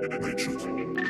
Nature.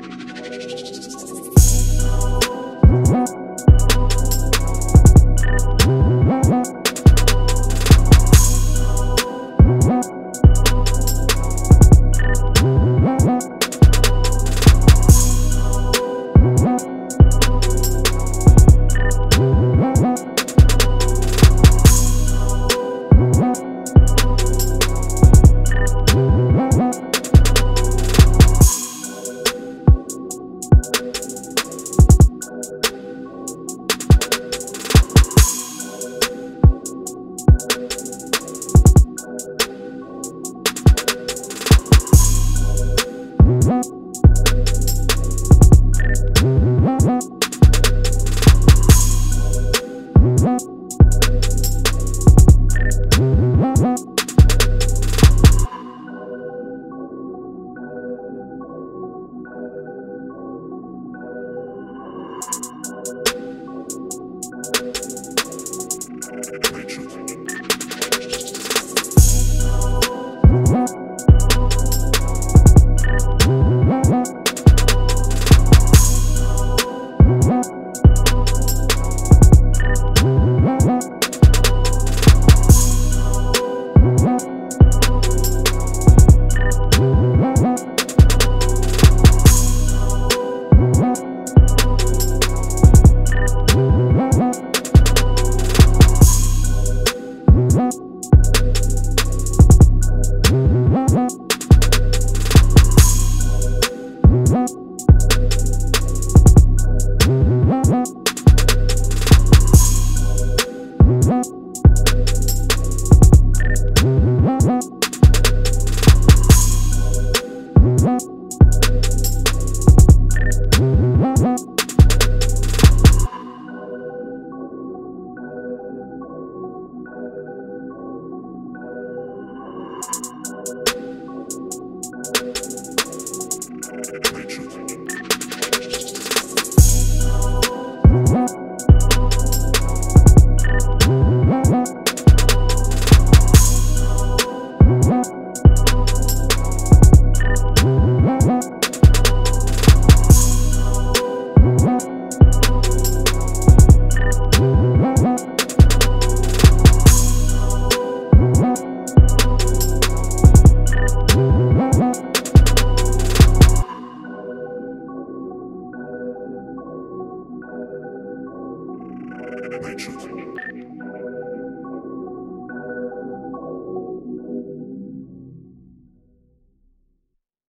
ancient.